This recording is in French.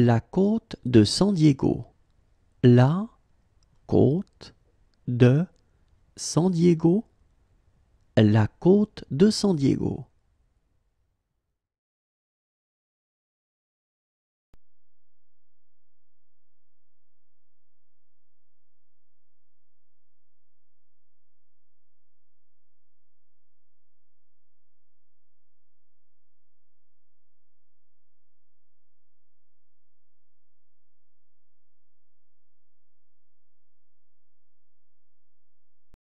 La côte de San Diego. La côte de San Diego. La côte de San Diego.